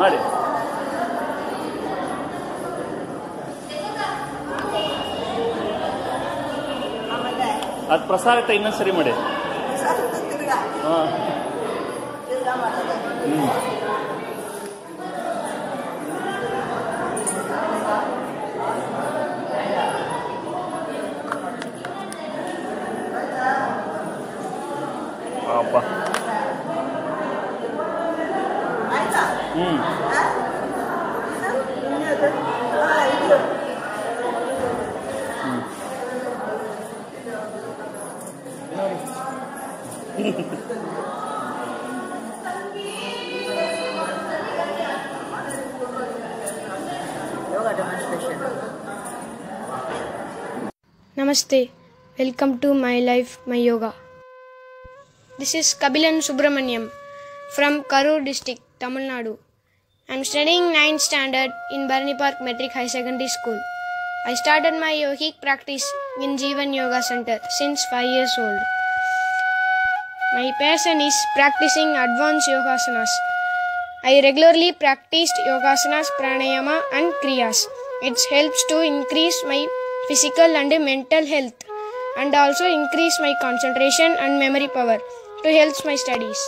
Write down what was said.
ಮಾಡಿ. ಅದು ಪ್ರಸಾರ ಐತೆ ಇನ್ನೊಂದು ಸರಿ ಮಾಡಿ. ಹಾ. ಅಪ್ಪ Namaste. Welcome to My Life, My Yoga. This is Kabilan Subramaniam from Karur district, Tamil Nadu. I am studying 9th standard in Bharani Park Matric High Secondary School. I started my yogic practice in Jeevan Yoga Center since 5 years old. My passion is practicing advanced yogasanas. I regularly practiced yogasanas, pranayama, and kriyas. It helps to increase my physical and mental health and also increase my concentration and memory power to help my studies.